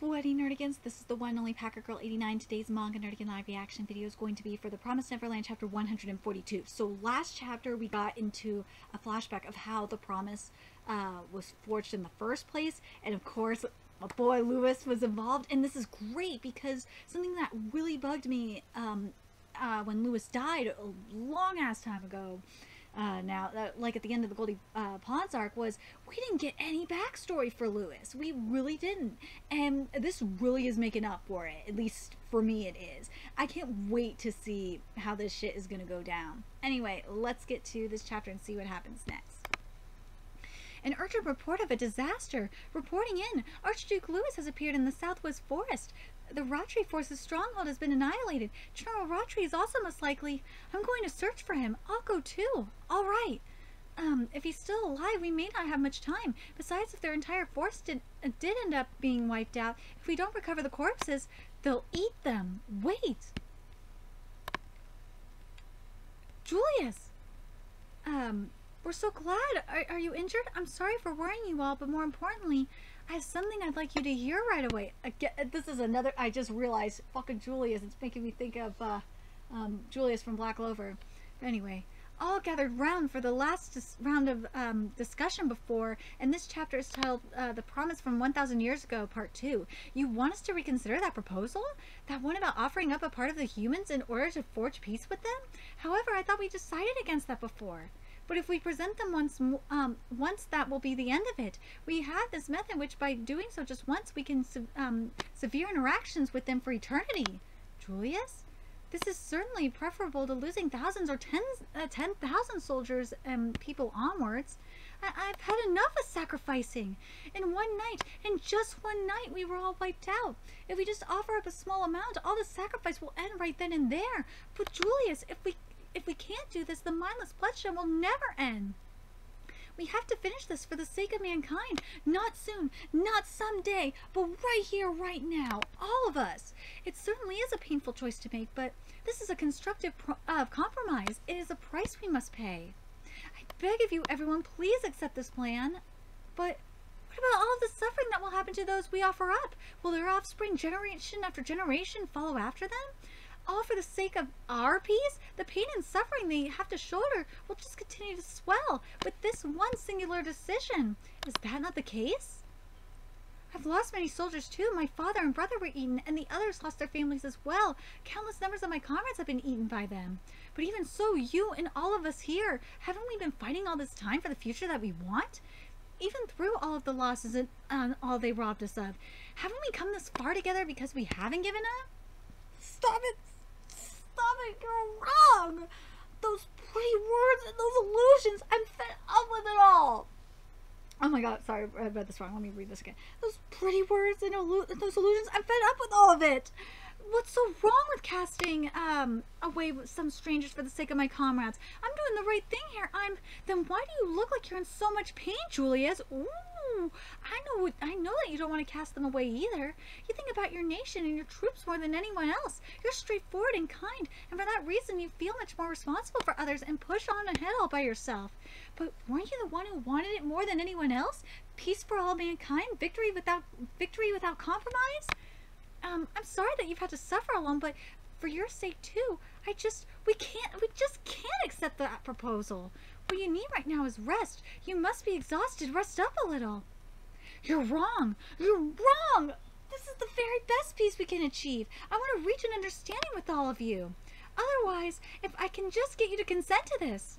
Sweaty Nerdigans, this is the one only Packer Girl 89. Today's manga Nerdigan live reaction video is going to be for The Promised Neverland chapter 142. So last chapter we got into a flashback of how the promise uh, was forged in the first place. And of course, my boy Lewis was involved. And this is great because something that really bugged me um, uh, when Lewis died a long ass time ago uh, now, uh, like at the end of the Goldy uh, Pawns arc, was we didn't get any backstory for Lewis. We really didn't. And this really is making up for it. At least for me, it is. I can't wait to see how this shit is going to go down. Anyway, let's get to this chapter and see what happens next. An urgent report of a disaster. Reporting in, Archduke Louis has appeared in the southwest forest. The Ratri force's stronghold has been annihilated. General Ratri is also most likely. I'm going to search for him. I'll go too. All right. Um, if he's still alive, we may not have much time. Besides, if their entire force did, uh, did end up being wiped out, if we don't recover the corpses, they'll eat them. Wait. Julius. Um, we're so glad. Are, are you injured? I'm sorry for worrying you all, but more importantly, I have something I'd like you to hear right away. Again, this is another, I just realized, fucking Julius. It's making me think of uh, um, Julius from Black Clover. Anyway, all gathered round for the last round of um, discussion before, and this chapter is titled uh, The Promise from 1,000 Years Ago, Part 2. You want us to reconsider that proposal? That one about offering up a part of the humans in order to forge peace with them? However, I thought we decided against that before. But if we present them once, um, once that will be the end of it. We have this method which by doing so just once we can um, severe interactions with them for eternity. Julius? This is certainly preferable to losing thousands or tens, uh, 10,000 soldiers and people onwards. I have had enough of sacrificing. In one night, in just one night, we were all wiped out. If we just offer up a small amount, all the sacrifice will end right then and there. But Julius, if we if we can't do this, the mindless bloodshed will never end. We have to finish this for the sake of mankind. Not soon, not someday, but right here, right now. All of us. It certainly is a painful choice to make, but this is a constructive uh, compromise. It is a price we must pay. I beg of you, everyone, please accept this plan. But what about all of the suffering that will happen to those we offer up? Will their offspring, generation after generation, follow after them? All for the sake of our peace, the pain and suffering they have to shoulder will just continue to swell with this one singular decision. Is that not the case? I've lost many soldiers too. My father and brother were eaten, and the others lost their families as well. Countless numbers of my comrades have been eaten by them. But even so, you and all of us here, haven't we been fighting all this time for the future that we want? Even through all of the losses and uh, all they robbed us of, haven't we come this far together because we haven't given up? Stop it! Stop it! You're wrong! Those pretty words and those illusions, I'm fed up with it all! Oh my god, sorry, I read this wrong. Let me read this again. Those pretty words and illu those illusions, I'm fed up with all of it! What's so wrong with casting um, away with some strangers for the sake of my comrades? I'm doing the right thing here. I'm. Then why do you look like you're in so much pain, Julius? Ooh, I know. I know that you don't want to cast them away either. You think about your nation and your troops more than anyone else. You're straightforward and kind, and for that reason, you feel much more responsible for others and push on ahead all by yourself. But weren't you the one who wanted it more than anyone else? Peace for all mankind, victory without victory without compromise. Um, I'm sorry that you've had to suffer alone, but for your sake too, I just we can't we just can't accept that proposal. What you need right now is rest. You must be exhausted. Rest up a little. You're wrong. You're wrong. This is the very best peace we can achieve. I want to reach an understanding with all of you. Otherwise, if I can just get you to consent to this.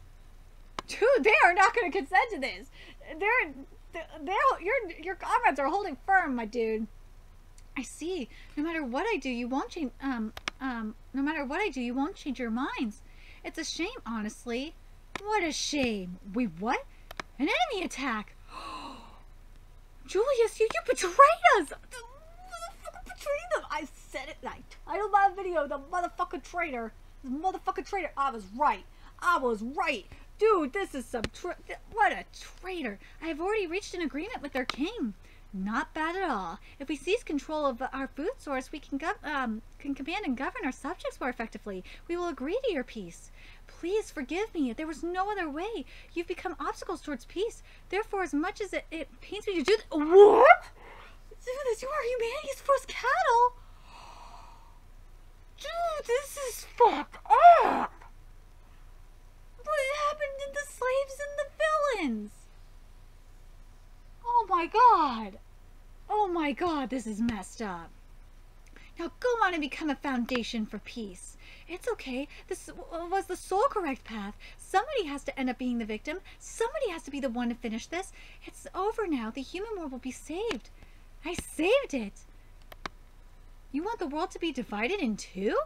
Dude, they are not going to consent to this. They're, they're, your, your comrades are holding firm, my dude. I see. No matter what I do, you won't change, um, um, no matter what I do, you won't change your minds. It's a shame, honestly. What a shame. Wait, what? An enemy attack. Julius, you, you betrayed us. The motherfucker betrayed them. I said it. I titled my video, the motherfucker traitor. The motherfucker traitor. I was right. I was right. Dude, this is some, what a traitor. I have already reached an agreement with their king. Not bad at all. If we seize control of our food source, we can, um, can command and govern our subjects more effectively. We will agree to your peace. Please forgive me. There was no other way. You've become obstacles towards peace. Therefore, as much as it, it pains me to do What? Do this. You are humanity's first cattle. Dude, this is fucked up. What happened to the slaves and the villains? Oh my god. Oh my god, this is messed up. Now go on and become a foundation for peace. It's okay. This was the sole correct path. Somebody has to end up being the victim. Somebody has to be the one to finish this. It's over now. The human world will be saved. I saved it. You want the world to be divided in two?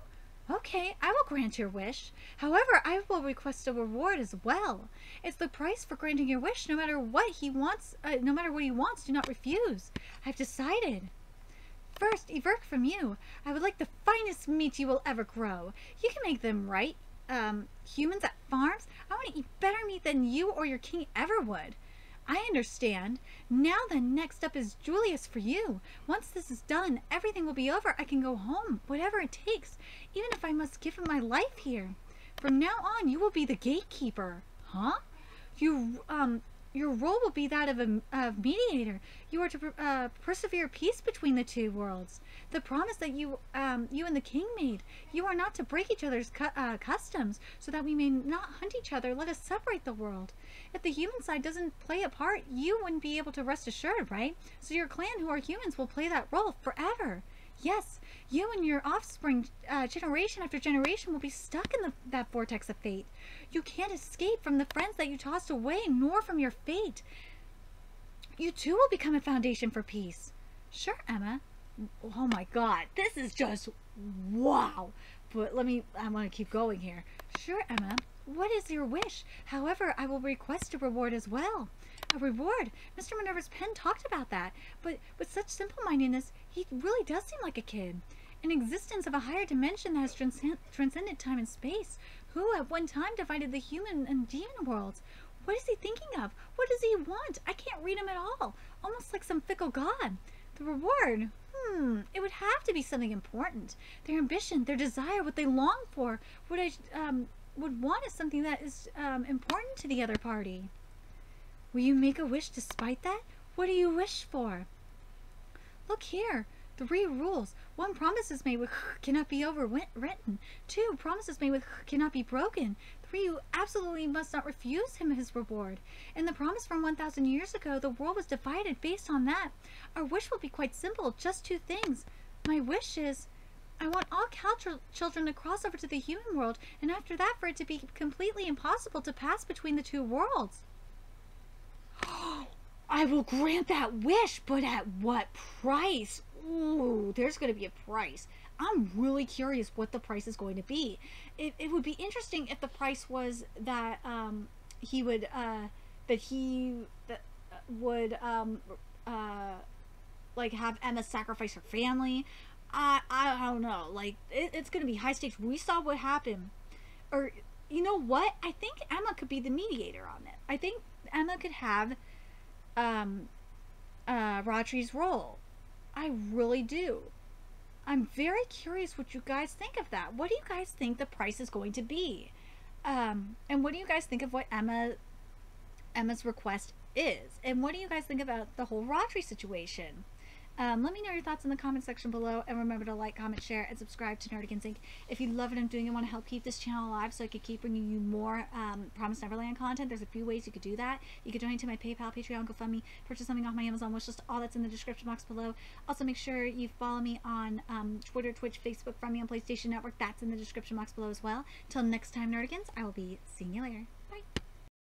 Okay, I will grant your wish. However, I will request a reward as well. It's the price for granting your wish. No matter what he wants, uh, no matter what he wants, do not refuse. I've decided. First, Everk from you. I would like the finest meat you will ever grow. You can make them right. Um, humans at farms? I want to eat better meat than you or your king ever would. I understand. Now then, next up is Julius for you. Once this is done, everything will be over. I can go home, whatever it takes, even if I must give him my life here. From now on, you will be the gatekeeper. Huh? You, um, your role will be that of a of mediator. You are to uh, persevere peace between the two worlds. The promise that you um, you and the king made. You are not to break each other's cu uh, customs, so that we may not hunt each other. Let us separate the world. If the human side doesn't play a part, you wouldn't be able to rest assured, right? So your clan, who are humans, will play that role forever. Yes, you and your offspring, uh, generation after generation, will be stuck in the, that vortex of fate. You can't escape from the friends that you tossed away, nor from your fate. You too will become a foundation for peace. Sure, Emma. Oh my god, this is just wow. But let me, I want to keep going here. Sure, Emma. What is your wish? However, I will request a reward as well. A reward? Mr. Minerva's pen talked about that, but with such simple-mindedness, he really does seem like a kid. An existence of a higher dimension that has transcend transcended time and space, who at one time divided the human and demon worlds. What is he thinking of? What does he want? I can't read him at all. Almost like some fickle god. The reward? Hmm, it would have to be something important. Their ambition, their desire, what they long for, what I um, would want is something that is um, important to the other party. Will you make a wish despite that? What do you wish for? Look here. Three rules. One, promises made with cannot be overwritten. Two, promises made with cannot be broken. Three, you absolutely must not refuse him his reward. In the promise from 1,000 years ago, the world was divided based on that. Our wish will be quite simple, just two things. My wish is I want all cow children to cross over to the human world, and after that for it to be completely impossible to pass between the two worlds. I will grant that wish, but at what price? Ooh, there's going to be a price. I'm really curious what the price is going to be. It, it would be interesting if the price was that um, he would, uh, that he that would, um, uh, like have Emma sacrifice her family. I, I don't know. Like, it, it's going to be high stakes. We saw what happened. Or, you know what? I think Emma could be the mediator on it. I think Emma could have um, uh, Ratri's role. I really do. I'm very curious what you guys think of that. What do you guys think the price is going to be? Um, and what do you guys think of what Emma Emma's request is? And what do you guys think about the whole Ratri situation? Um, let me know your thoughts in the comment section below, and remember to like, comment, share, and subscribe to Nerdigans Inc. If you love what I'm doing and want to help keep this channel alive so I can keep bringing you more um, Promise Neverland content, there's a few ways you could do that. You could donate to my PayPal, Patreon, GoFundMe, purchase something off my Amazon wishlist, all that's in the description box below. Also, make sure you follow me on um, Twitter, Twitch, Facebook, from me on PlayStation Network. That's in the description box below as well. Till next time, Nerdigans, I will be seeing you later.